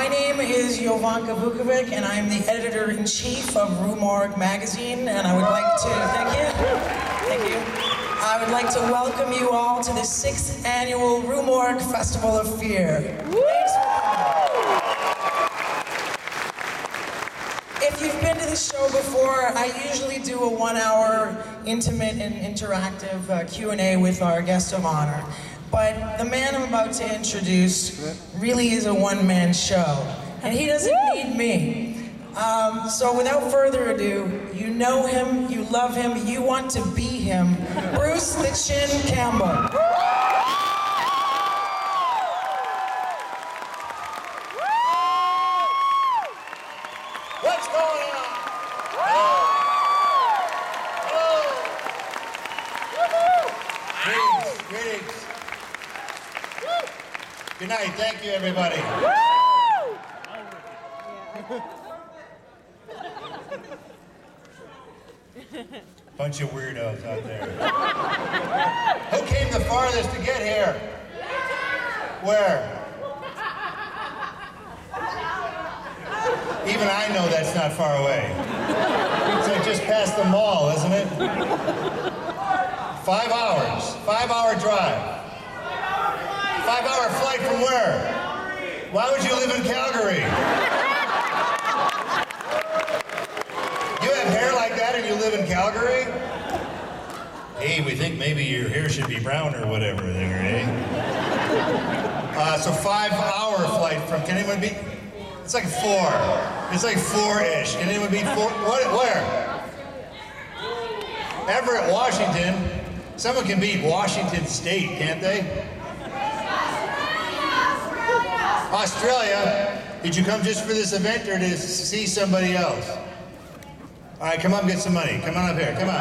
my name is Jovanka Vuckovic, and I'm the editor in chief of Rue Morgue magazine. And I would like to thank you, thank you. I would like to welcome you all to the sixth annual Rue Morgue Festival of Fear. Thanks for coming. If you've been to the show before, I usually do a one-hour intimate and interactive uh, Q&A with our guest of honor. But the man I'm about to introduce really is a one-man show, and he doesn't need me. Um, so without further ado, you know him, you love him, you want to be him, Bruce the Chin Campbell. What's going on? Hello. Hello. Greetings, greetings. Good night. Thank you, everybody. Bunch of weirdos out there. Who came the farthest to get here? Where? Even I know that's not far away. It's like just past the mall, isn't it? Five hours. Five hour drive. Five hour flight from where? Why would you live in Calgary? You have hair like that and you live in Calgary? Hey, we think maybe your hair should be brown or whatever there, eh? Uh, so five hour flight from, can anyone be? It's like four. It's like four-ish. Can anyone beat four? What, where? Everett, Washington. Someone can beat Washington State, can't they? Australia. Did you come just for this event or to see somebody else? All right, come up and get some money. Come on up here. Come on.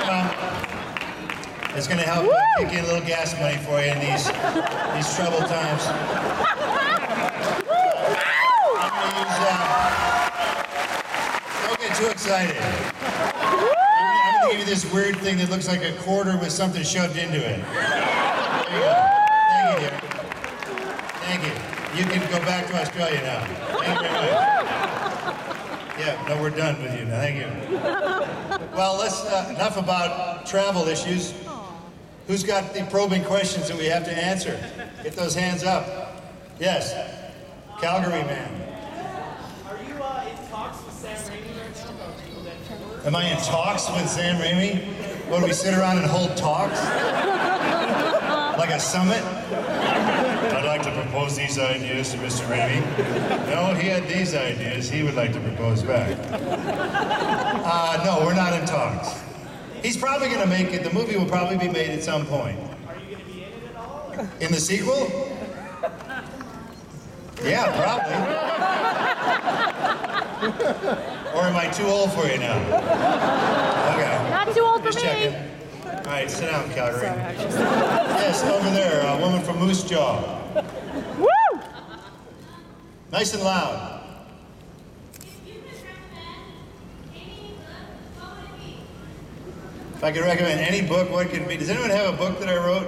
Come on. It's going to help kick in a little gas money for you in these these troubled times. Use, uh, don't get too excited. I'm gonna, I'm gonna give you this weird thing that looks like a quarter with something shoved into it. There you go. Thank you, dear. Thank you. Can go back to Australia now. Thank you very much. Yeah, no, we're done with you now. Thank you. Well, let's, uh, enough about travel issues. Who's got the probing questions that we have to answer? Get those hands up. Yes. Calgary man. Are you uh, in talks with Sam Raimi right now about people that Am I in talks with Sam Raimi? What, do we sit around and hold talks? Like a summit? I'd like to propose these ideas to Mr. Raimi. No, he had these ideas he would like to propose back. Uh, no, we're not in talks. He's probably going to make it. The movie will probably be made at some point. are you going to be in it at all? In the sequel? Yeah, probably. or am I too old for you now? Okay. Not too old for Just me. checking. All right, sit down, Calgary. Yes, over there, a woman from Moose Jaw. Nice and loud. If I could recommend any book, what could it be? Does anyone have a book that I wrote?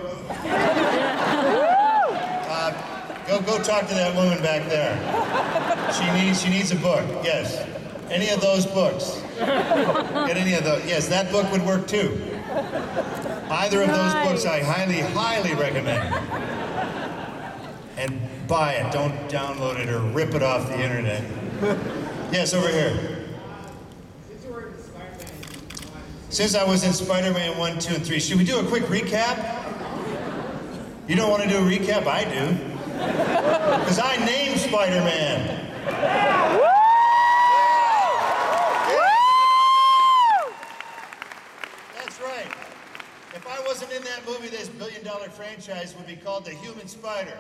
Uh, go, go talk to that woman back there. She needs, she needs a book. Yes. Any of those books. Get any of those. Yes, that book would work too. Either of those books I highly, highly recommend. And buy it. Don't download it or rip it off the internet. Yes, over here. Since I was in Spider-Man 1, 2, and 3, should we do a quick recap? You don't want to do a recap? I do. Because I named Spider-Man. That's right. If I wasn't in that movie, this billion dollar franchise would be called The Human Spider.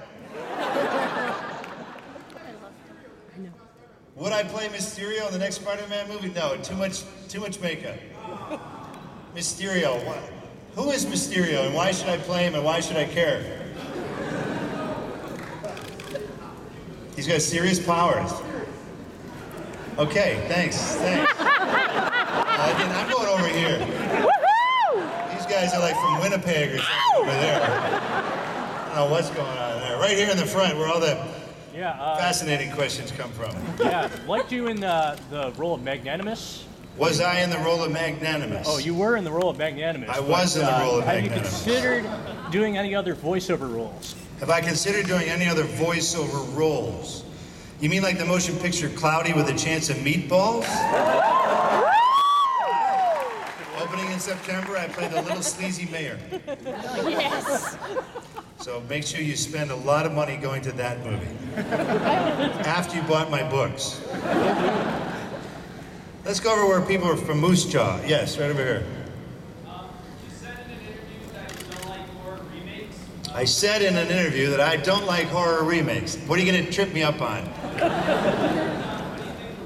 Would I play Mysterio in the next Spider-Man movie? No, too much, too much makeup. Mysterio, what? Who is Mysterio and why should I play him and why should I care? He's got serious powers. Okay, thanks, thanks. Uh, again, I'm going over here. Guys are like from Winnipeg or something over there. I don't know what's going on there. Right here in the front, where all the Yeah, uh, fascinating questions come from. yeah. Liked you in the, the role of Magnanimous. Was I in the role of magnanimous? Oh, you were in the role of Magnanimous. I was but, in the uh, role of magnanimous. Have you considered doing any other voiceover roles? Have I considered doing any other voiceover roles? You mean like the motion picture Cloudy with a Chance of Meatballs? Opening in September, I play the little sleazy mayor. Yes. So make sure you spend a lot of money going to that movie. After you bought my books. Let's go over where people are from Moose Jaw. Yes, right over here. Um, you said in an interview that you don't like horror remakes. I said in an interview that I don't like horror remakes. What are you going to trip me up on? What do you think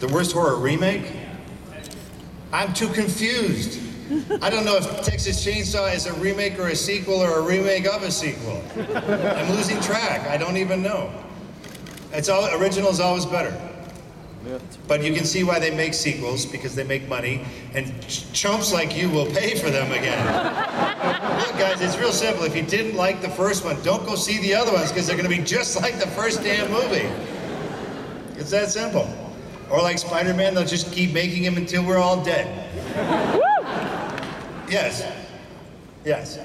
the worst one has I'm too confused. I don't know if Texas Chainsaw is a remake or a sequel or a remake of a sequel. I'm losing track. I don't even know. It's all original is always better. But you can see why they make sequels because they make money, and ch- chumps like you will pay for them again. Look, guys, it's real simple. If you didn't like the first one, don't go see the other ones because they're going to be just like the first damn movie. It's that simple. Or like Spider-Man, they'll just keep making him until we're all dead. Yes. Yes.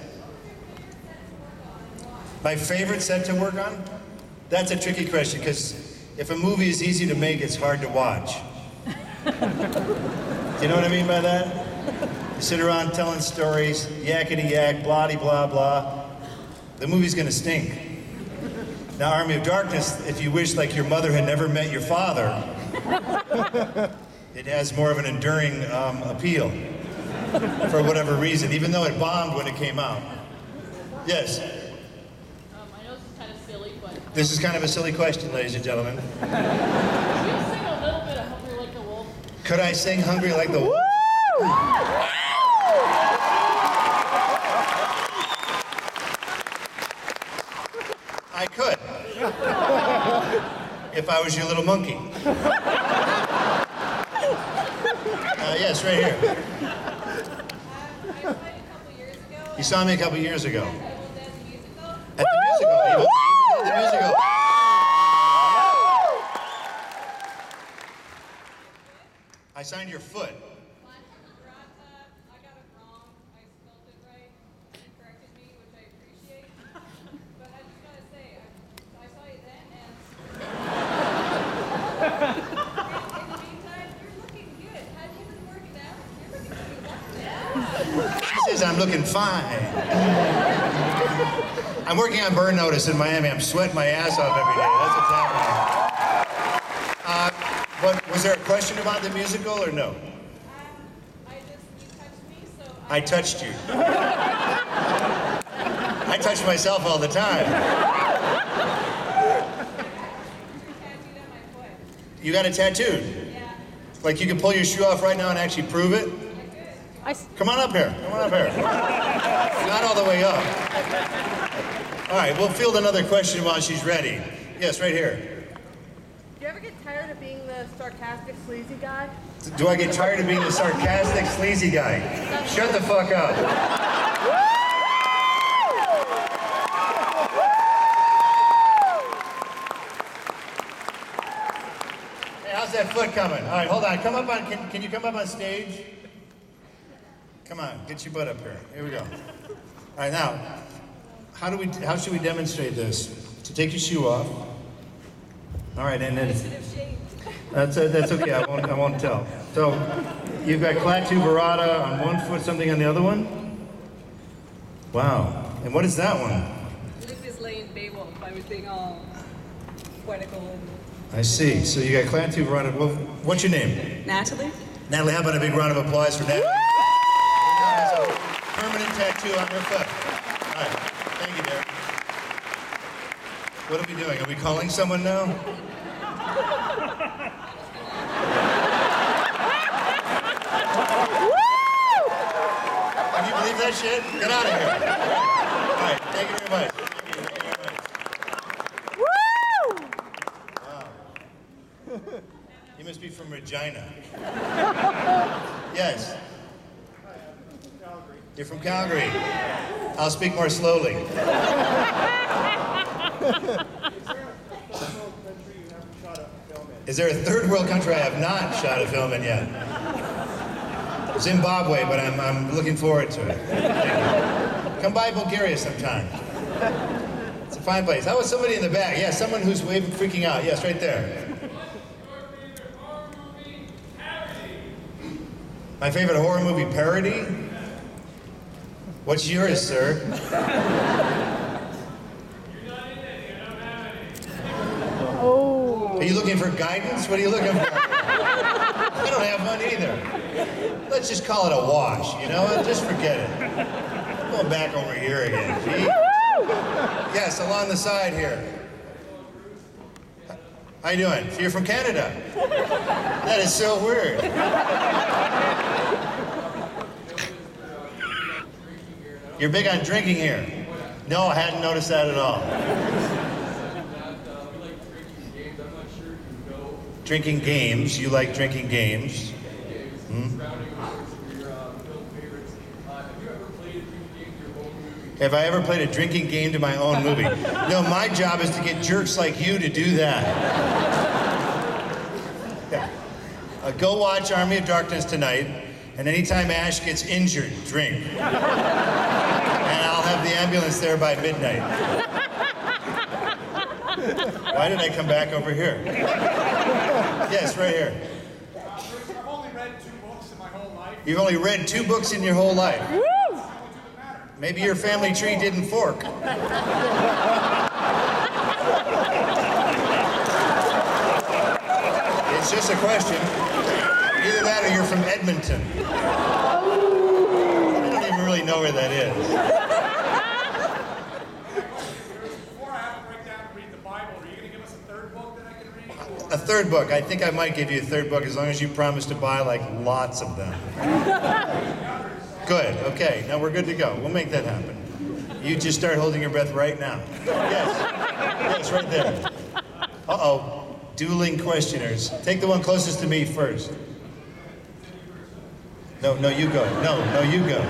My favorite set to work on? That's a tricky question because if a movie is easy to make, it's hard to watch. You know what I mean by that? You sit around telling stories, yakety yak, blah blah blah. The movie's gonna stink. Now, Army of Darkness, if you wish like your mother had never met your father, it has more of an enduring um, appeal for whatever reason, even though it bombed when it came out. Yes, Um, I know this is kind of silly, but this is kind of a silly question, ladies and gentlemen. can you sing a little bit of Hungry Like a Wolf? Could I sing Hungry Like the Wolf? I could. If I was your little monkey. Uh, yes, right here. You saw me a couple years ago. At the musical. Evil Evil Dead, the musical. I signed your foot. I got it wrong. I spelled it right. You corrected me, which I appreciate. But I just gotta say, I, I saw you then, and in the meantime, you're looking good. Have you been working out? You're looking pretty good. She says I'm looking fine. I'm working on burn notice in Miami. I'm sweating my ass off every day. That's what's happening. Uh, what, was there a question about the musical or no? I just, you touched me, so I touched you. I touch myself all the time. tattooed on my foot. You got a tattoo? Yeah. Like you can pull your shoe off right now and actually prove it? I, Come on up here. Come on up here. Not all the way up. All right, we'll field another question while she's ready. Yes, right here. Do you ever get tired of being the sarcastic, sleazy guy? Do I get tired of being the sarcastic, sleazy guy? Shut the fuck up. Hey, how's that foot coming? All right, hold on. Come up on. Can, can you come up on stage? Come on, get your butt up here. Here we go. All right, now, how do we? How should we demonstrate this? So take your shoe off. All right, and then. That's, uh, that's okay, I won't, I won't tell. So, you've got Klaatu Barada on one foot, something on the other one? Wow. And what is that one? Lucas Lane Beowulf. I was being all poetical and I see. So you got Klaatu Barada. Well, what's your name? Natalie. Natalie, how about a big round of applause for Natalie? Tattoo on her foot. All right. Thank you, Derek. What are we doing? Are we calling someone now? Can you believe that shit? Get out of here. All right. Thank you very much. You must be from Regina. Yes. You're from Calgary. I'll speak more slowly. Is there a third world country I have not shot a film in yet? Zimbabwe, but I'm, I'm looking forward to it. Come by Bulgaria sometime. It's a fine place. How was somebody in the back? Yeah, someone who's waving, freaking out. Yes, right there. My favorite horror movie parody? What's yours, sir? Oh. Are you looking for guidance? What are you looking for? I don't have one either. Let's just call it a wash, you know? Just forget it. I'm going back over here again, gee. Yes, along the side here. How you doing? So you're from Canada? That is so weird. You're big on drinking here. No, I hadn't noticed that at all. Drinking games. You like drinking games. Hmm? Have I ever played a drinking game to my own movie? No, my job is to get jerks like you to do that. Yeah. Uh, go watch Army of Darkness tonight, and anytime Ash gets injured, drink. Have the ambulance there by midnight. Why did I come back over here? Yes, right here. I've only read two books in my whole life. You've only read two books in your whole life. Maybe your family tree didn't fork. It's just a question. Either that or you're from Edmonton. I don't even really know where that is. Before I have to break down and read the Bible, are you going to give us a third book that I can read? A third book. I think I might give you a third book as long as you promise to buy like lots of them. Good. Okay. Now we're good to go. We'll make that happen. You just start holding your breath right now. Yes. Yes, right there. Uh-oh. Dueling questioners. Take the one closest to me first. No, no, you go. No, no, you go.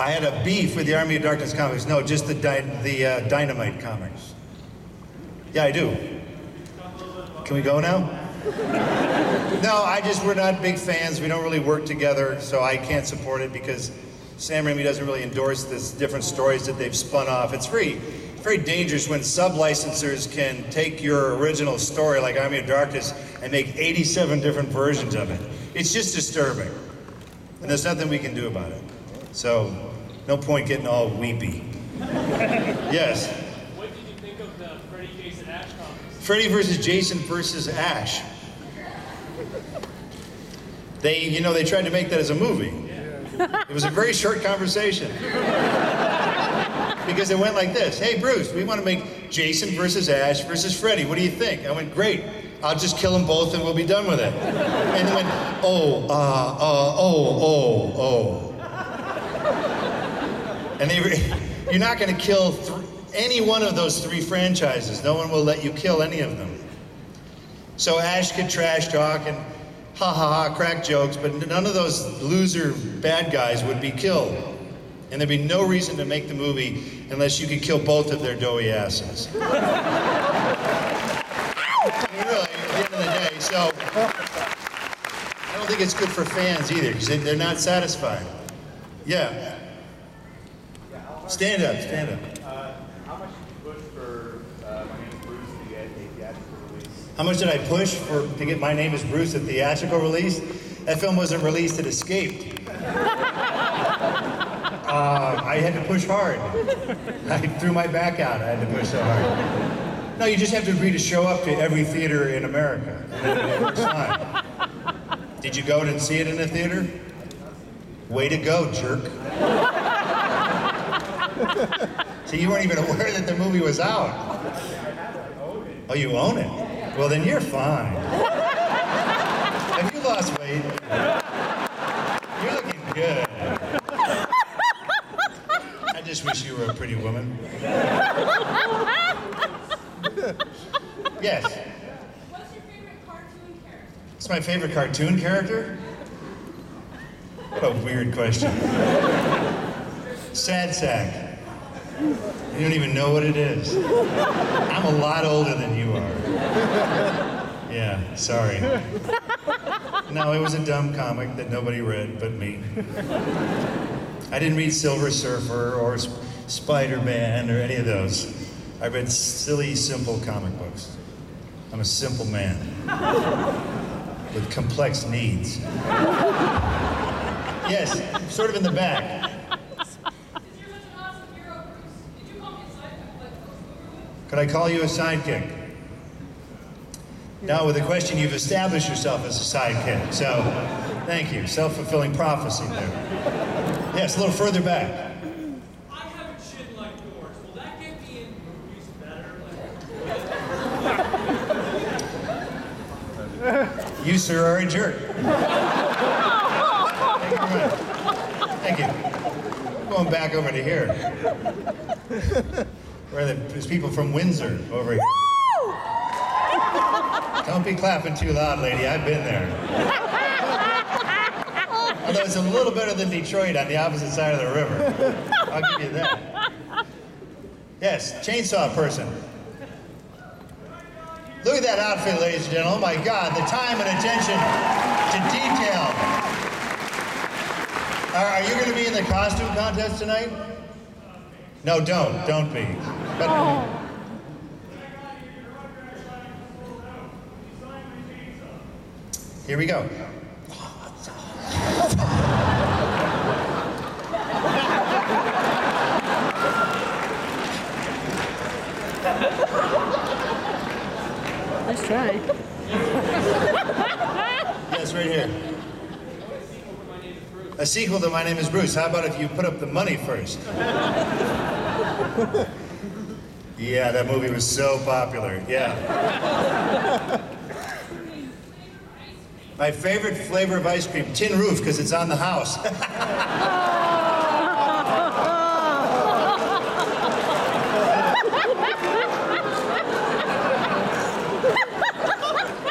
I had a beef with the Army of Darkness comics. No, just the dy- the uh, Dynamite comics. Yeah, I do. Can we go now? No, I just we're not big fans. We don't really work together, so I can't support it because Sam Raimi doesn't really endorse this different stories that they've spun off. It's very, very dangerous when sub-licensors can take your original story, like Army of Darkness, and make 87 different versions of it. It's just disturbing, and there's nothing we can do about it. So, no point getting all weepy. yes. What did you think of the Freddy Jason Ash comics? Freddy versus Jason versus Ash. They, you know, they tried to make that as a movie. It was a very short conversation. Because it went like this Hey, Bruce, we want to make Jason versus Ash versus Freddy. What do you think? I went, Great. I'll just kill them both and we'll be done with it. And they went, Oh, uh, uh, oh, oh, oh. And they, you're not going to kill th- any one of those three franchises. No one will let you kill any of them. So Ash could trash talk and ha ha ha crack jokes, but none of those loser bad guys would be killed. And there'd be no reason to make the movie unless you could kill both of their doughy asses. Really, at the end of the day, so I don't think it's good for fans either because they're not satisfied. Yeah. Stand up, stand up. How much did you push for uh, My Name's Bruce to get a theatrical release? How much did I push for to get My Name is Bruce a theatrical release? That film wasn't released, it escaped. Uh, I had to push hard. I threw my back out, I had to push so hard. No, you just have to agree to show up to every theater in America. and then it works fine. Did you go and see it in a theater? Way to go, jerk. So you weren't even aware that the movie was out. Oh, you own it? Well, then you're fine. Have you lost weight? You're looking good. I just wish you were a pretty woman. Yes. What's your favorite cartoon character? It's my favorite cartoon character. What a weird question. Sad sack. You don't even know what it is. I'm a lot older than you are. Yeah, sorry. No, it was a dumb comic that nobody read but me. I didn't read Silver Surfer or S- Spider-Man or any of those. I read silly, simple comic books. I'm a simple man with complex needs. Yes, sort of in the back. Could I call you a sidekick? Now, with the question, you've established yourself as a sidekick. So, thank you. Self-fulfilling prophecy there. Yes, a little further back. I have a chin like yours. Will that get me in movies better? You, sir, are a jerk. Thank you. Thank you. Going back over to here. Where the, there's people from Windsor over here. Don't be clapping too loud, lady. I've been there. Although it's a little better than Detroit on the opposite side of the river. I'll give you that. Yes, chainsaw person. Look at that outfit, ladies and gentlemen. Oh my God, the time and attention to detail. Are, are you going to be in the costume contest tonight? No, don't. Don't be. But, Here we go. Let's try. Yes, right here. A sequel to My Name is Bruce. How about if you put up the money first? Yeah, that movie was so popular. Yeah. My favorite flavor of ice cream, tin roof, because it's on the house.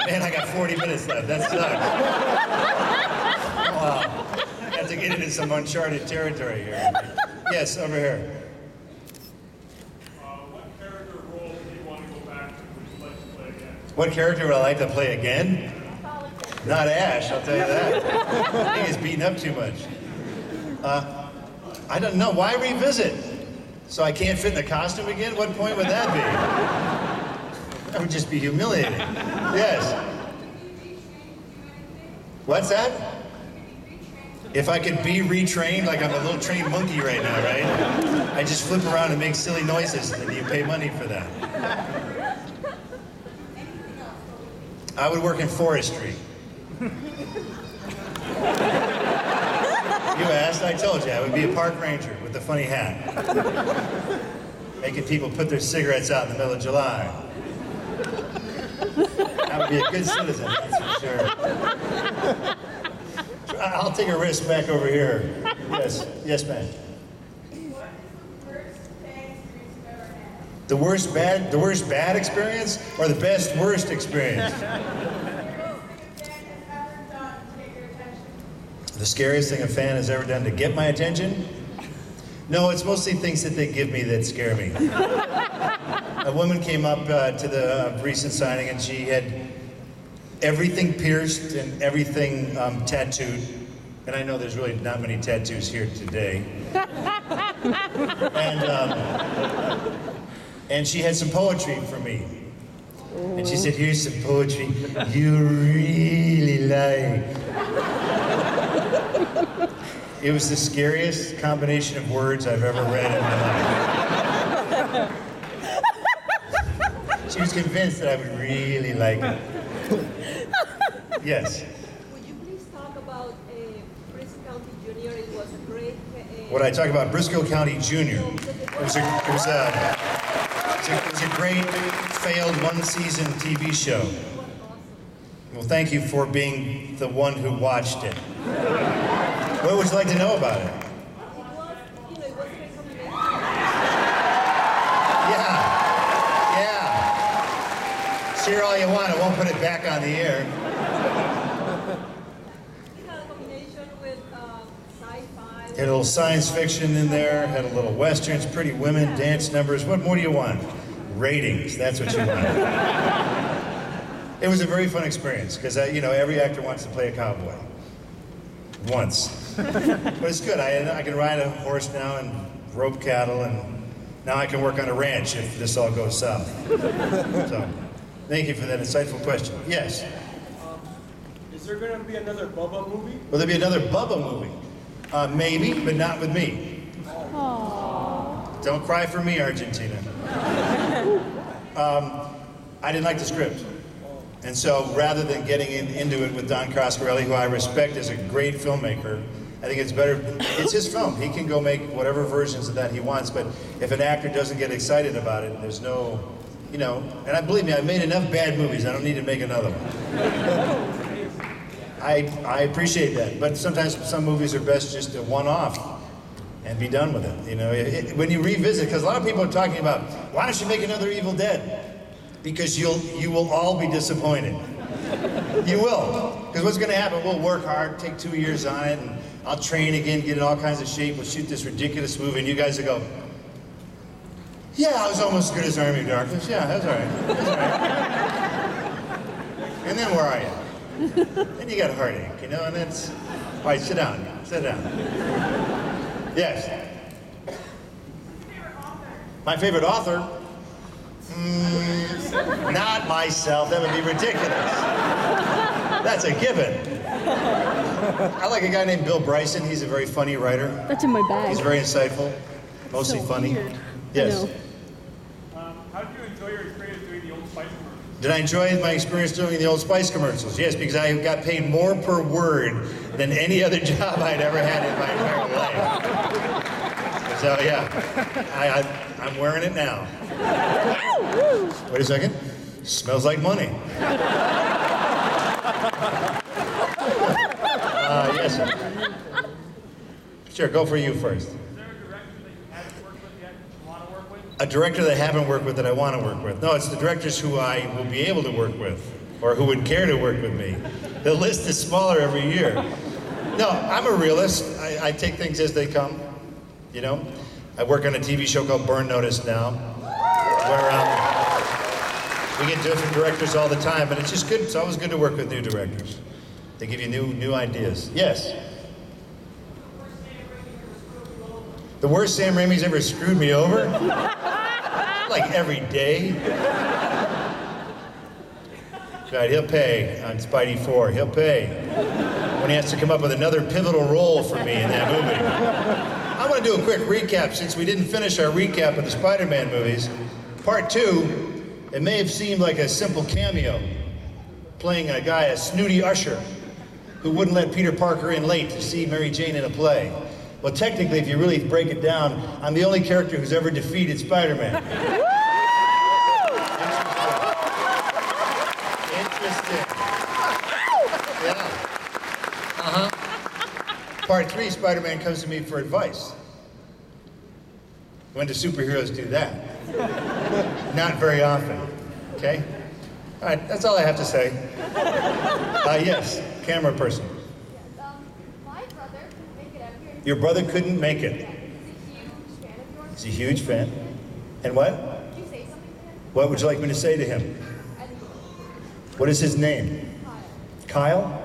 Man, I got 40 minutes left. That sucks. Wow. I have to get into some uncharted territory here. Yes, over here. what character role do you want to go back to? Would you like to play again? What character would I like to play again? Not Ash, I'll tell you that. I think he's beaten up too much. Uh, I don't know. Why revisit? So I can't fit in the costume again? What point would that be? That would just be humiliating. Yes. What's that? If I could be retrained, like I'm a little trained monkey right now, right? I just flip around and make silly noises, and you pay money for that. I would work in forestry. You asked, I told you, I would be a park ranger with a funny hat. Making people put their cigarettes out in the middle of July. I would be a good citizen, that's for sure. I'll take a risk back over here. Yes, yes, ma'am. The worst bad, the worst bad experience, or the best worst experience? The scariest thing a fan has ever done to get my attention? No, it's mostly things that they give me that scare me. a woman came up uh, to the uh, recent signing and she had everything pierced and everything um, tattooed. And I know there's really not many tattoos here today. and, um, and she had some poetry for me. And she said, here's some poetry you really like. It was the scariest combination of words I've ever read in my life. she was convinced that I would really like it. Yes. Would you please talk about uh, Brisco County Junior? It was a great. Uh, What I talk about Brisco County Jr. It was a, it was a, it was a, it was a great failed one-season TV show. Well, thank you for being the one who watched it. What would you like to know about it? Yeah, yeah. Cheer all you want, I won't put it back on the air. It had a combination with uh, Had a little science fiction in there, had a little westerns, pretty women, dance numbers. What more do you want? Ratings, that's what you want. it was a very fun experience because, you know, every actor wants to play a cowboy. Once. but it's good. I, I can ride a horse now and rope cattle, and now I can work on a ranch if this all goes south. so, thank you for that insightful question. Yes. Um, is there going to be another Bubba movie? Will there be another Bubba movie? Uh, maybe, but not with me. Don't cry for me, Argentina. um, I didn't like the script. And so rather than getting in, into it with Don Coscarelli, who I respect as a great filmmaker, I think it's better, it's his film. He can go make whatever versions of that he wants, but if an actor doesn't get excited about it, there's no, you know, and I believe me, I've made enough bad movies, I don't need to make another one. I, I appreciate that, but sometimes some movies are best just a one-off and be done with it. You know, It- it- when you revisit, because a lot of people are talking about, why don't you make another Evil Dead? Because you'll, you will all be disappointed. You will, because what's going to happen? We'll work hard, take two years on it, and I'll train again, get in all kinds of shape. We'll shoot this ridiculous movie, and you guys will go, "Yeah, I was almost as good as Army of Darkness. Yeah, that's all right. That's all right." and then where are you? Then you got a heartache, you know, and it's, all right, sit down, sit down. Yes. My favorite author? Mm, not myself, that would be ridiculous. That's a given. I like a guy named Bill Bryson, he's a very funny writer. That's in my bag. He's very insightful, mostly So funny. weird. Yes. know. Um, how did you enjoy your experience doing the Old Spice commercials? Did I enjoy my experience doing the Old Spice commercials? Yes, because I got paid more per word than any other job I'd ever had in my entire life. So yeah, I, I'm wearing it now. Wait a second. Smells like money. Uh, yes, sir. Sure, go for you first. Is there a director that you haven't worked with yet that you want to work with? A director that I haven't worked with that I want to work with. No, it's the directors who I will be able to work with or who would care to work with me. The list is smaller every year. No, I'm a realist. I, I take things as they come, you know? I work on a TV show called Burn Notice now, where um, we get different directors all the time, but it's just good. It's always good to work with new directors. They give you new, new ideas. Yes? The worst Sam Raimi's ever screwed me over? like every day. God, he'll pay on Spidey 4. He'll pay when he has to come up with another pivotal role for me in that movie. I want to do a quick recap since we didn't finish our recap of the Spider Man movies. Part two, it may have seemed like a simple cameo, playing a guy, a snooty usher, who wouldn't let Peter Parker in late to see Mary Jane in a play. Well, technically, if you really break it down, I'm the only character who's ever defeated Spider Man. Interesting. Yeah. Uh-huh. Part three, Spider-Man comes to me for advice. When do superheroes do that? Not very often. Okay? All right, that's all I have to say. Uh, yes, camera person. Um, my brother couldn't make it out here. Your brother couldn't make it. He's a huge fan of yours. He's a huge fan. And what? Could you say something to him? What would you like me to say to him? What is his name? Kyle. Kyle?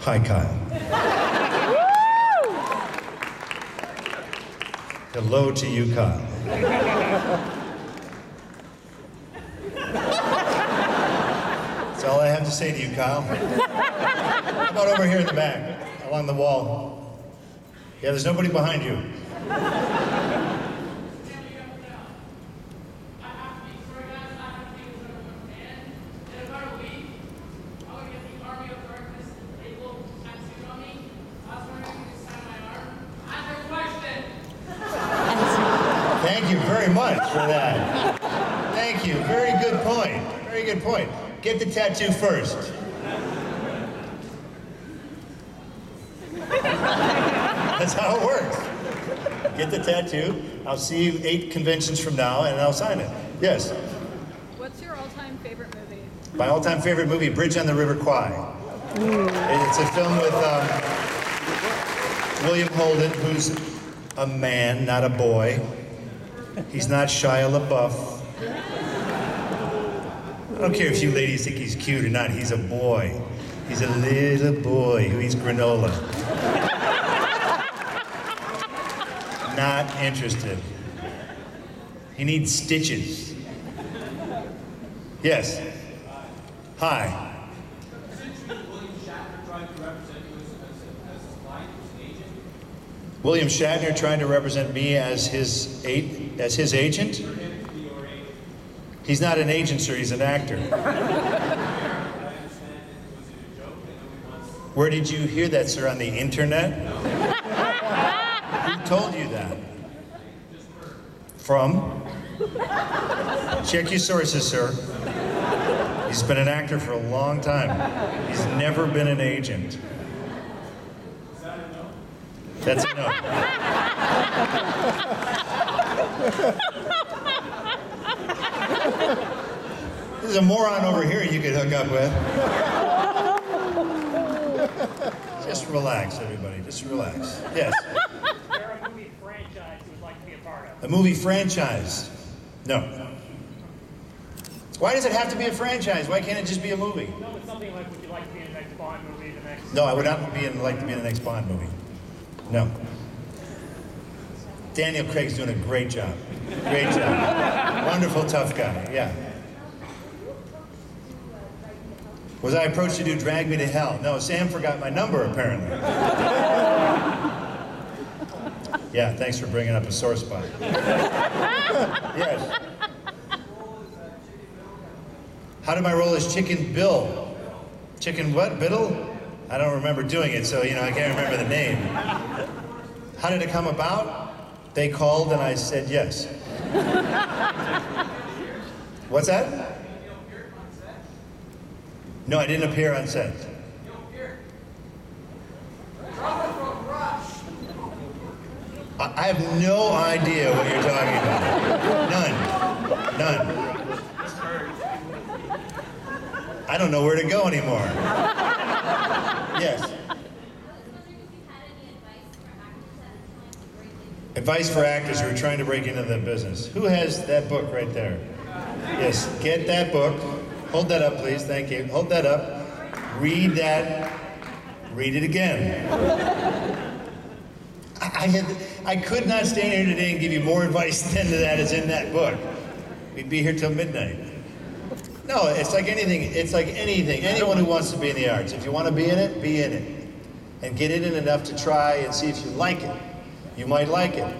Hi, Kyle. Hello to you, Kyle. That's all I have to say to you, Kyle. How about over here in the back, along the wall? Yeah, there's nobody behind you. Thank you very much for that. Thank you. Very good point. Very good point. Get the tattoo first. That's how it works. Get the tattoo. I'll see you eight conventions from now and I'll sign it. Yes. What's your all-time favorite movie? My all-time favorite movie, Bridge on the River Kwai. It's a film with um, William Holden, who's a man, not a boy. He's not Shia LaBeouf. I don't care if you ladies think he's cute or not, he's a boy. He's a little boy who eats granola. Not interested. He needs stitches. Yes. Hi. William Shatner trying to represent me as his as his agent. He's not an agent, sir. He's an actor. Where did you hear that, sir? On the internet? Told you that? From? Check your sources, sir. He's been an actor for a long time. He's never been an agent. That's a no. There's a moron over here you could hook up with. Just relax, everybody. Just relax. Yes. There a movie franchise you would like to be a part of? A movie franchise? No. Why does it have to be a franchise? Why can't it just be a movie? No, it's something like would you like to be in the next Bond movie, the next. No, I would not be in, like to be in the next Bond movie. No. Daniel Craig's doing a great job. Great job. Wonderful, tough guy. Yeah. Was I approached to do Drag Me to Hell? No, Sam forgot my number apparently. Yeah, thanks for bringing up a sore spot. Yes. How did my role as Chicken Bill? Chicken what? Biddle? I don't remember doing it, so you know I can't remember the name. How did it come about? They called and I said yes. What's that? No, I didn't appear on set. I have no idea what you're talking about. None. None. I don't know where to go anymore. Yes. Advice for actors who are trying to break into the business. Who has that book right there? Yes, get that book. Hold that up, please. Thank you. Hold that up. Read that. Read it again. I, had, I could not stand here today and give you more advice than that is in that book. We'd be here till midnight. No, it's like anything. It's like anything. Anyone who wants to be in the arts. If you want to be in it, be in it, and get in it enough to try and see if you like it. You might like it.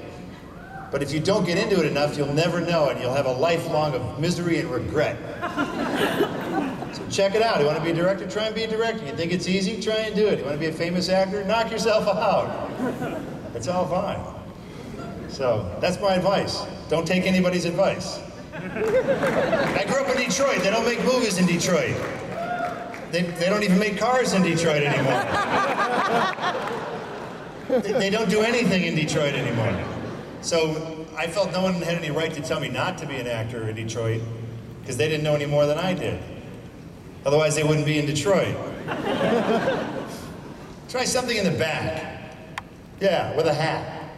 But if you don't get into it enough, you'll never know, and you'll have a lifelong of misery and regret. so check it out. You want to be a director? Try and be a director. You think it's easy? Try and do it. You want to be a famous actor? Knock yourself out. It's all fine. So that's my advice. Don't take anybody's advice. I grew up in Detroit. They don't make movies in Detroit. They, they don't even make cars in Detroit anymore. they, they don't do anything in Detroit anymore. So I felt no one had any right to tell me not to be an actor in Detroit because they didn't know any more than I did. Otherwise, they wouldn't be in Detroit. Try something in the back. Yeah, with a hat.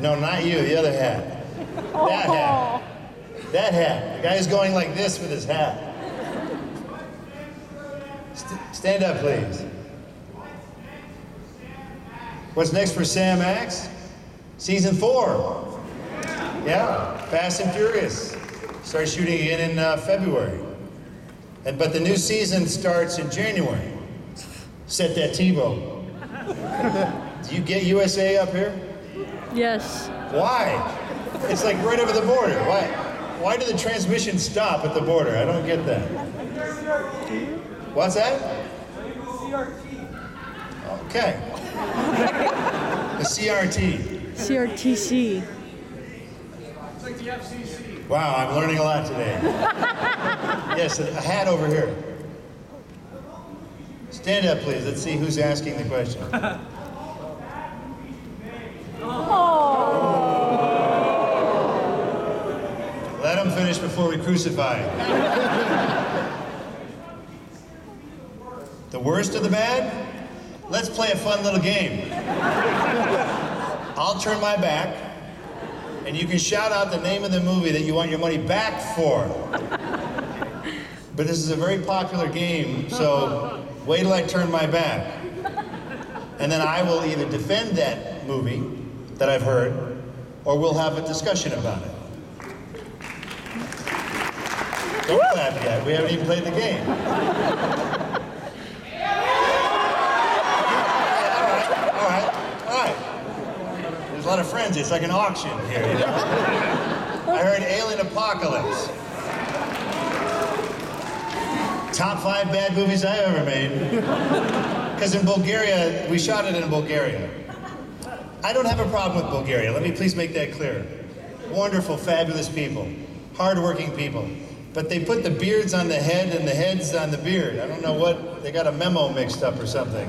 No, not you, the other hat. That hat. That hat. The guy is going like this with his hat. St- stand up, please. What's next for Sam Axe? Season four. Yeah, Fast and Furious. Start shooting again in uh, February. And but the new season starts in January. Set that TiVo. Do you get USA up here? Yes. Why? It's like right over the border. Why? Why do the transmissions stop at the border? I don't get that. What's that? Okay. The CRT. CRTC. It's like the FCC. Wow, I'm learning a lot today. Yes, a hat over here. Stand up, please. Let's see who's asking the question. Oh. Let him finish before we crucify. the worst of the bad? Let's play a fun little game. I'll turn my back, and you can shout out the name of the movie that you want your money back for. But this is a very popular game, so wait till I turn my back. And then I will either defend that movie that I've heard, or we'll have a discussion about it. Don't clap yet. We haven't even played the game. all right, all right, all right. There's a lot of frenzy. It's like an auction here. You know? I heard Alien Apocalypse. Top five bad movies I ever made. Because in Bulgaria, we shot it in Bulgaria. I don't have a problem with Bulgaria. Let me please make that clear. Wonderful, fabulous people, hardworking people. But they put the beards on the head and the heads on the beard. I don't know what, they got a memo mixed up or something.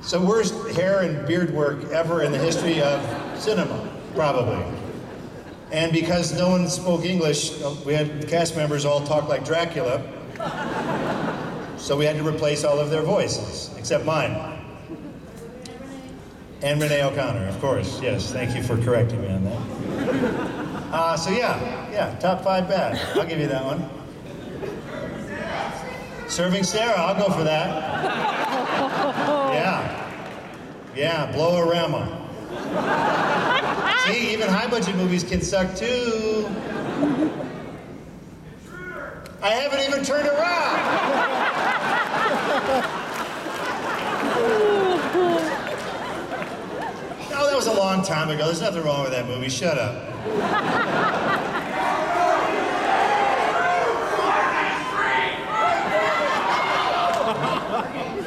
So worst hair and beard work ever in the history of cinema, probably. And because no one spoke English, uh, we had cast members all talk like Dracula. So we had to replace all of their voices, except mine. And Renee O'Connor, of course. Yes, thank you for correcting me on that. Uh, so yeah, yeah, top five bad. I'll give you that one. Serving Sara, I'll go for that. Yeah. Yeah, Blow-A-Rama. See, even high budget movies can suck too. I haven't even turned around. No, oh, that was a long time ago. There's nothing wrong with that movie. Shut up.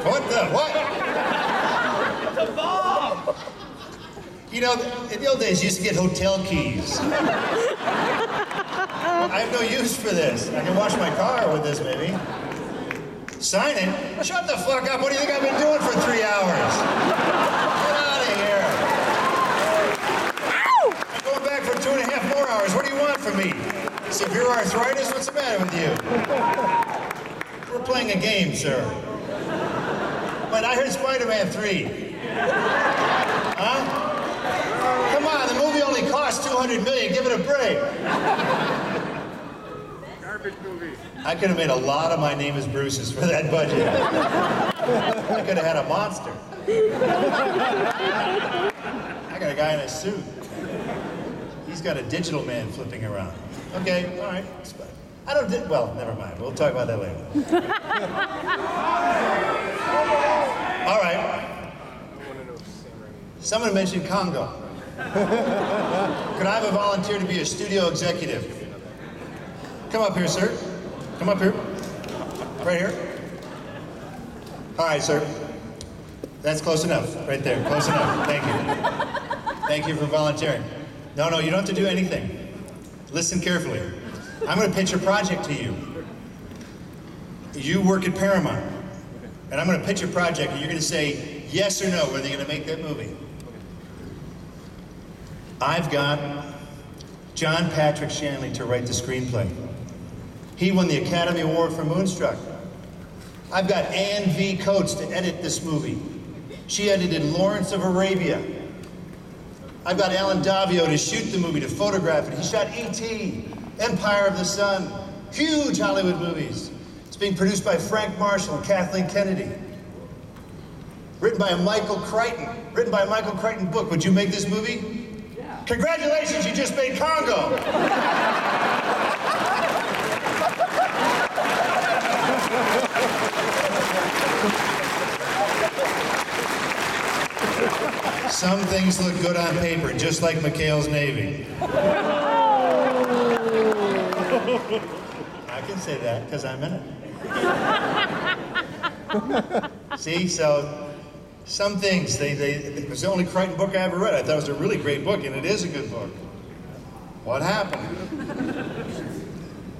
What the what? It's a bomb. You know, in the old days, you used to get hotel keys. I have no use for this. I can wash my car with this, maybe. Sign it? Shut the fuck up. What do you think I've been doing for three hours? Get out of here. I'm going back for two and a half more hours. What do you want from me? Severe arthritis? What's the matter with you? We're playing a game, sir. But I heard Spider-Man 3. Huh? Come on, the movie only cost 200 million. Give it a break. Movie. I could have made a lot of My Name is Bruce's for that budget. I could have had a monster. I got a guy in a suit. He's got a digital man flipping around. Okay, all right. I don't, di- well, never mind. We'll talk about that later. All right. Someone mentioned Congo. Could I have a volunteer to be a studio executive? Come up here, sir. Come up here. Right here. All right, sir. That's close enough. Right there. Close enough. Thank you. Thank you for volunteering. No, no, you don't have to do anything. Listen carefully. I'm going to pitch a project to you. You work at Paramount, and I'm going to pitch a project, and you're going to say yes or no whether you're going to make that movie. I've got John Patrick Shanley to write the screenplay. He won the Academy Award for Moonstruck. I've got Ann V. Coates to edit this movie. She edited Lawrence of Arabia. I've got Allen Daviau to shoot the movie, to photograph it. He shot E.T., Empire of the Sun, huge Hollywood movies. It's being produced by Frank Marshall and Kathleen Kennedy. Written by a Michael Crichton. Written by a Michael Crichton book. Would you make this movie? Yeah. Congratulations, you just made Congo. Some things look good on paper, just like McHale's Navy. I can say that because I'm in it. See, so some things, they, they, it was the only Crichton book I ever read. I thought it was a really great book, and it is a good book. What happened?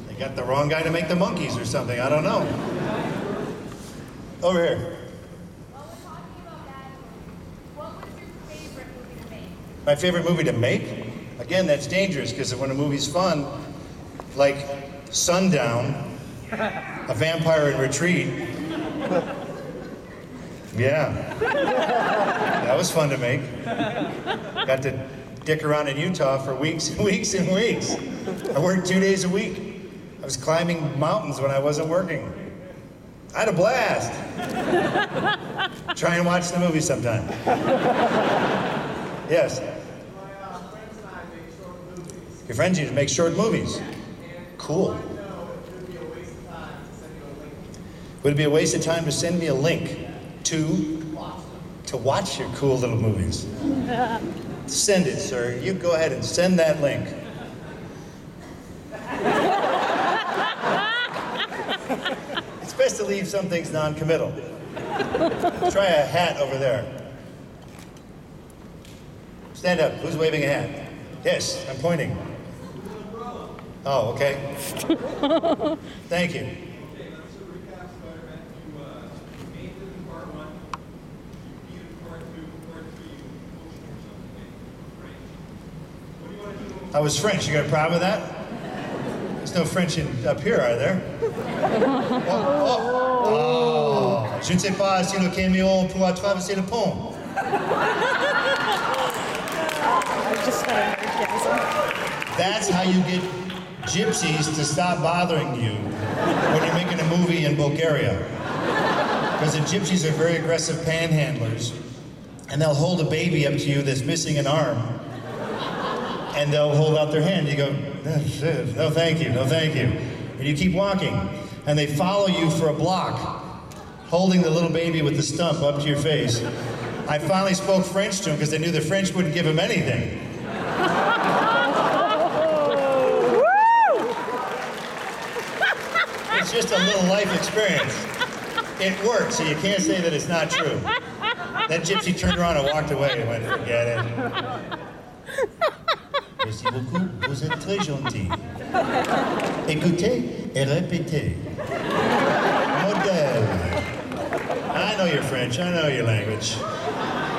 They got the wrong guy to make the monkeys or something. I don't know. Over here. While we're talking about bad movies, what was your favorite movie to make? My favorite movie to make? Again, that's dangerous because when a movie's fun, like Sundown, A Vampire in Retreat, Yeah. That was fun to make. Got to dick around in Utah for weeks and weeks and weeks. I worked two days a week. I was climbing mountains when I wasn't working. I had a blast. Try and watch the movie sometime. Yes. Your friends used to make short movies. Cool. Would it be a waste of time to send me a link to to watch your cool little movies? Send it, sir. You go ahead and send that link. Best to leave some things non-committal. Try a hat over there. Stand up. Who's waving a hat? Yes, I'm pointing. Oh, okay. Thank you. I was French. You got a problem with that? There's no French in, up here, are there? Oh, oh, oh. Je ne sais pas si le camion pourra traverser le pont. That's how you get gypsies to stop bothering you when you're making a movie in Bulgaria. Because the gypsies are very aggressive panhandlers. And they'll hold a baby up to you that's missing an arm. And they'll hold out their hand. You go, no, thank you, no, thank you. And you keep walking. And they follow you for a block, holding the little baby with the stump up to your face. I finally spoke French to him because they knew the French wouldn't give him anything. It's just a little life experience. It worked, so you can't say that it's not true. That gypsy turned around and walked away and went, forget it. Merci beaucoup, vous êtes très gentil. Écoutez et répétez. I know your French, I know your language.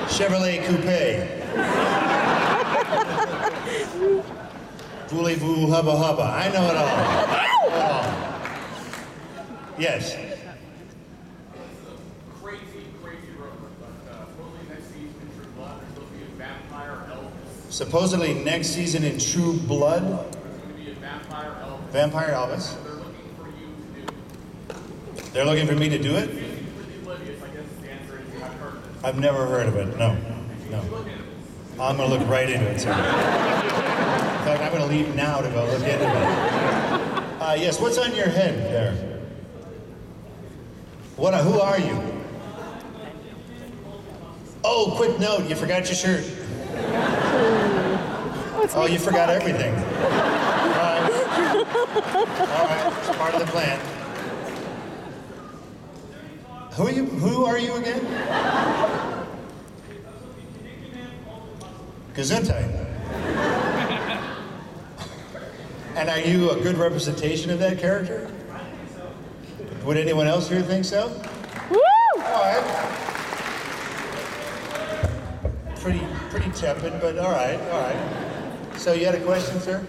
Chevrolet Coupe. Voulez-vous hubba hubba? I know it all. Oh. Yes. Crazy, crazy rumor, but uh, supposedly next season in True Blood, there's supposed to be a vampire Elvis. Supposedly next season in True Blood, vampire Elvis. They're looking for me to do it? I've never heard of it. No. No. I'm to look right into it, sir. In fact, I'm to leave now to go look into it. Uh, yes, what's on your head there? What? Who are you? Oh, quick note! You forgot your shirt. Oh, you forgot everything. All right. All right. It's part of the plan. Who are you? Who are you again? Gesundheit. And are you a good representation of that character? Would anyone else here think so? Woo! All right. Pretty, pretty tepid, but all right, all right. So you had a question, sir?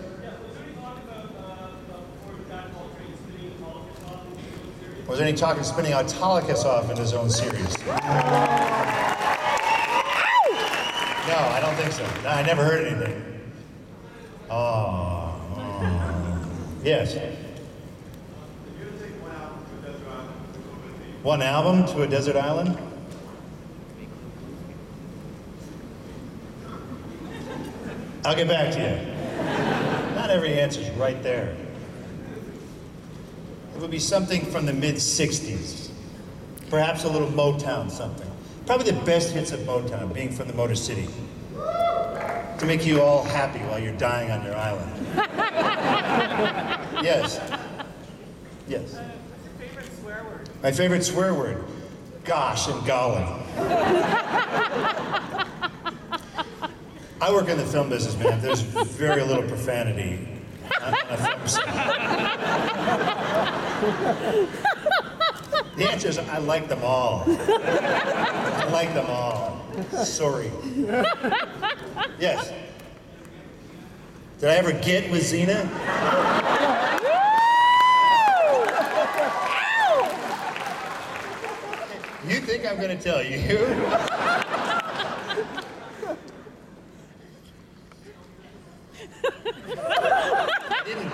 Was there any talk of spinning Autolycus off in his own series? No, I don't think so. No, I never heard anything. Oh, oh. yes. One album to a desert island? I'll get back to you. Not every answer is right there. It would be something from the mid 60s. Perhaps a little Motown something. Probably the best hits of Motown, being from the Motor City. To make you all happy while you're dying on your island. yes. Yes. Uh, what's your favorite swear word? My favorite swear word, gosh and golly. I work in the film business, man. There's very little profanity on a film set. The answer is I like them all. I like them all. Sorry. Yes. Did I ever get with Xena? You think I'm going to tell you?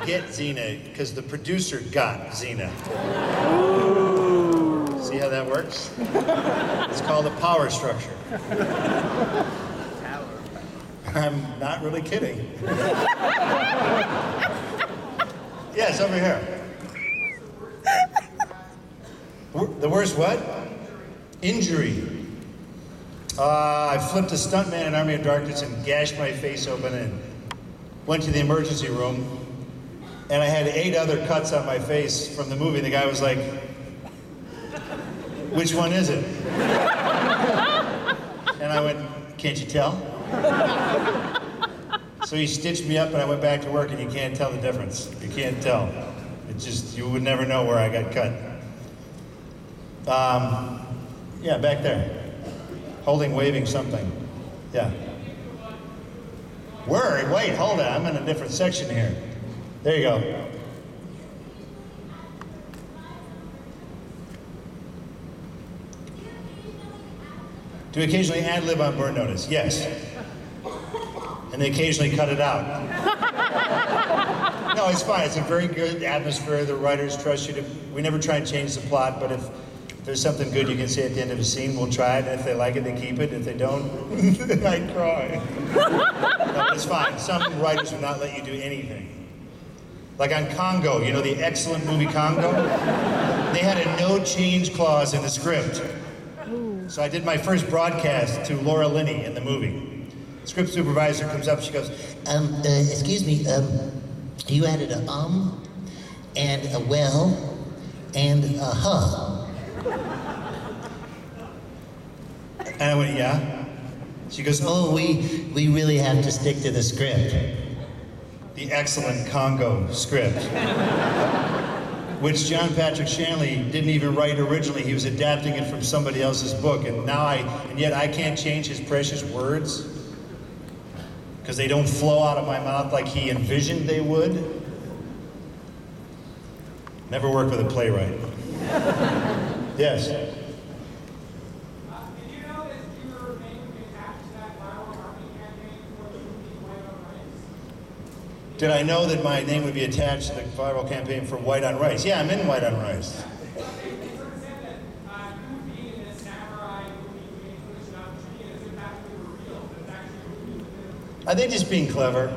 Get Xena because the producer got Xena. See how that works? It's called a power structure. I'm not really kidding. yes, over here. The worst what? Injury. Uh, I flipped a stuntman in Army of Darkness and gashed my face open and went to the emergency room. And I had eight other cuts on my face from the movie. The guy was like, which one is it? And I went, can't you tell? So he stitched me up and I went back to work and you can't tell the difference. You can't tell. It just, you would never know where I got cut. Um, yeah, back there. Holding, waving something. Yeah. Where? Wait, hold on. I'm in a different section here. There you go. Do we occasionally ad lib on burn notice? Yes. And they occasionally cut it out. no, it's fine. It's a very good atmosphere. The writers trust you to. We never try and change the plot, but if there's something good you can say at the end of a scene, we'll try it. And if they like it, they keep it. If they don't, I cry. no, it's fine. Some writers will not let you do anything. Like on Congo, you know the excellent movie Congo? They had a no change clause in the script. So I did my first broadcast to Laura Linney in the movie. Script supervisor comes up, she goes, Um, uh, excuse me, um, you added a um, and a well, and a huh. and I went, yeah. She goes, Oh, we, we really have to stick to the script. The excellent Congo script, which John Patrick Shanley didn't even write originally. He was adapting it from somebody else's book, and now I, and yet I can't change his precious words because they don't flow out of my mouth like he envisioned they would. Never worked with a playwright. yes. Did you know that your name would be attached to that viral army campaign for the movie White on Rice? Did I know that my name would be attached to the viral campaign for White on Rice? Yeah, I'm in White on Rice. Are they just being clever?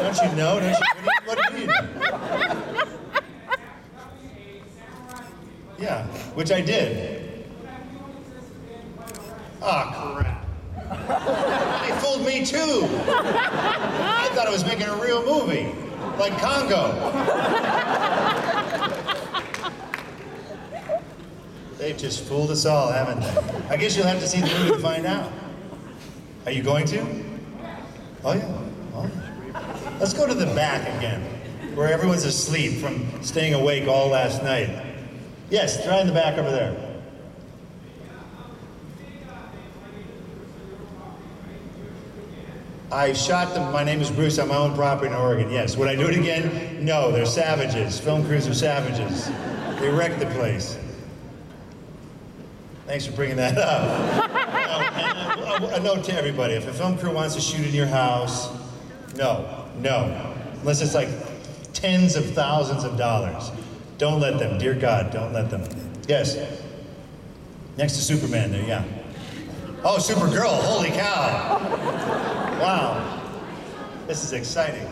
Don't you know? Don't you, what, do you, know? Yeah, which I did. Oh, crap. They fooled me too. I thought I was making a real movie, like Congo. They've just fooled us all, haven't they? I guess you'll have to see the movie to find out. Are you going to? Oh, yeah. Oh, yeah. Let's go to the back again, where everyone's asleep from staying awake all last night. Yes, try in the back over there. I shot them. My name is Bruce on my own property in Oregon. Yes. Would I do it again? No. They're savages. Film crews are savages. They wrecked the place. Thanks for bringing that up. A, a note to everybody: if a film crew wants to shoot in your house, no, no, unless it's like tens of thousands of dollars. Don't let them. Dear God, don't let them. Yes. Next to Superman, there. Yeah. Oh, Supergirl! Holy cow! Wow. This is exciting.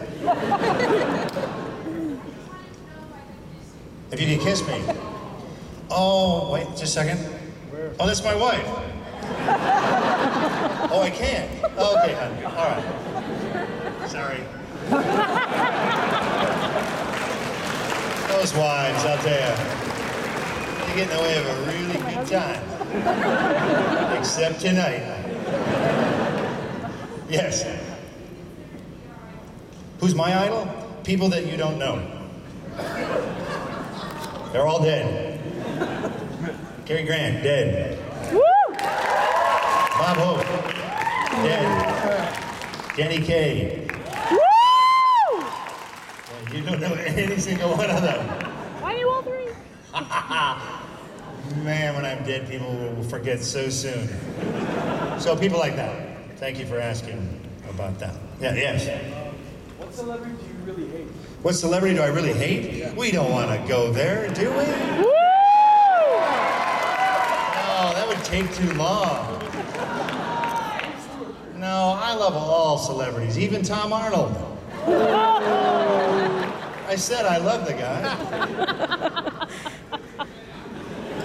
If you can kiss me. Oh, wait just a second. Oh, that's my wife. Oh, I can't. Oh, okay, honey. All right. Sorry. Those wives, tell you, they get in the way of a really good time. Except tonight. Yes. Who's my idol? People that you don't know. They're all dead. Cary Grant, dead. Bob Hope, dead. Danny Kaye. Yeah, you don't know any single one of them. I you all three. Man, when I'm dead, people will forget so soon. So people like that. Thank you for asking about that. Yeah, yes. What celebrity do you really hate? What celebrity do I really hate? We don't want to go there, do we? No, that would take too long. No, I love all celebrities, even Tom Arnold. I said I love the guy.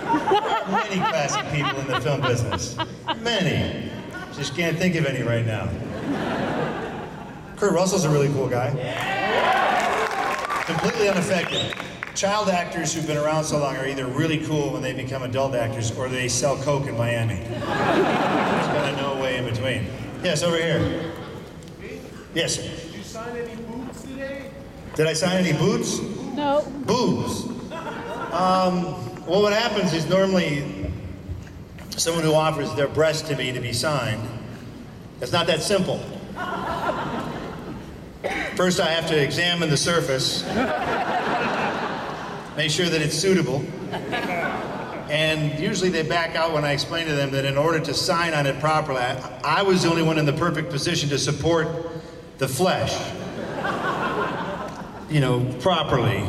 There are many classic people in the film business. Many. Just can't think of any right now. Kurt Russell's a really cool guy. Completely unaffected. Child actors who've been around so long are either really cool when they become adult actors or they sell coke in Miami. There's kind of no way in between. Yes, over here. Yes, sir. Did you sign any boobs today? Did I sign any boots? No. Boobs. Um, well, what happens is normally someone who offers their breast to me to be signed, it's not that simple. First, I have to examine the surface, make sure that it's suitable, and usually they back out when I explain to them that in order to sign on it properly, I, I was the only one in the perfect position to support the flesh, you know, properly,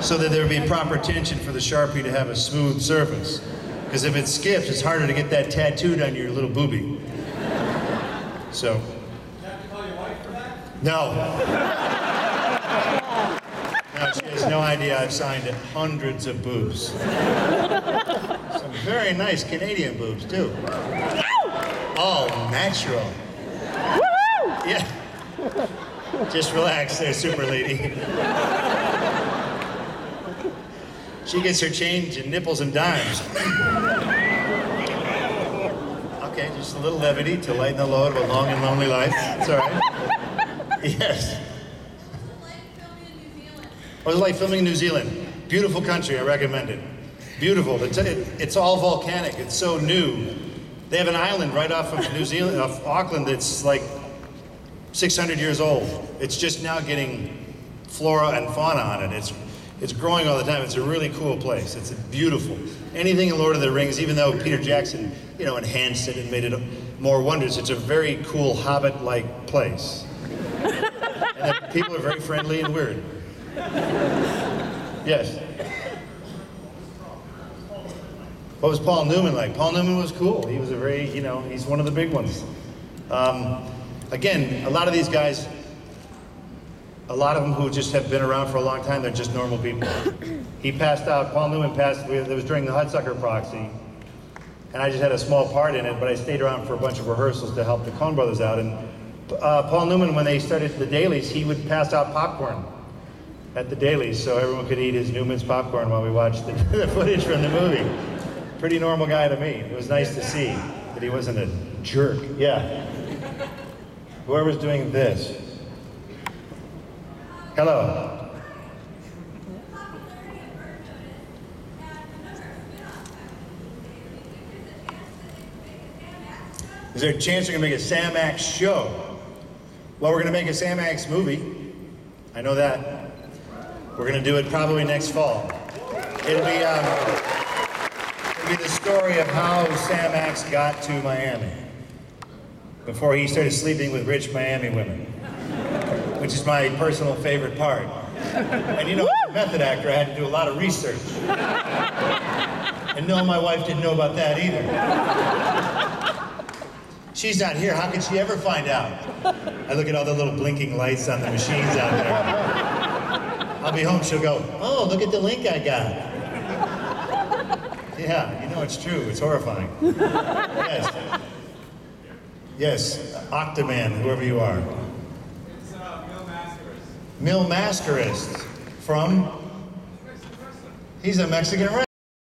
so that there would be proper tension for the Sharpie to have a smooth surface. Because if it skips, it's harder to get that tattooed on your little boobie. So. No. No, she has no idea I've signed hundreds of boobs. Some very nice Canadian boobs, too. All natural. Yeah. Just relax there, super lady. She gets her change in nipples and dimes. Okay, just a little levity to lighten the load of a long and lonely life. It's all right. Yes. What was it like filming in New Zealand? Beautiful country, I recommend it. Beautiful. It's, it, it's all volcanic. It's so new. They have an island right off of New Zealand, off Auckland, that's like 600 years old. It's just now getting flora and fauna on it. It's, it's growing all the time. It's a really cool place. It's beautiful. Anything in Lord of the Rings, even though Peter Jackson, you know, enhanced it and made it more wondrous, it's a very cool Hobbit-like place. And people are very friendly and weird. Yes. What was Paul Newman like? Paul Newman was cool. He was a very, you know, he's one of the big ones. Um, again, a lot of these guys, a lot of them who just have been around for a long time, they're just normal people. He passed out, Paul Newman passed, it was during the Hudsucker proxy, and I just had a small part in it, but I stayed around for a bunch of rehearsals to help the Coen brothers out. And uh, Paul Newman, when they started the dailies, he would pass out popcorn at the dailies so everyone could eat his Newman's popcorn while we watched the, the footage from the movie. Pretty normal guy to me. It was nice to see that he wasn't a jerk. Yeah. Whoever's doing this. Hello. Is there a chance you're gonna make a Sam Axe show? Well, we're gonna make a Sam Axe movie. I know that. We're gonna do it probably next fall. It'll be, um, it'll be the story of how Sam Axe got to Miami before he started sleeping with rich Miami women, which is my personal favorite part. And you know, as a method actor, I had to do a lot of research. And no, my wife didn't know about that either. She's not here. How could she ever find out? I look at all the little blinking lights on the machines out there. I'll be home. She'll go, oh, look at the link I got. Yeah, you know it's true. It's horrifying. Yes. Yes, Octoman, whoever you are. It's uh, Mil Máscaras. Mil Mascarist from. He's a Mexican wrestler.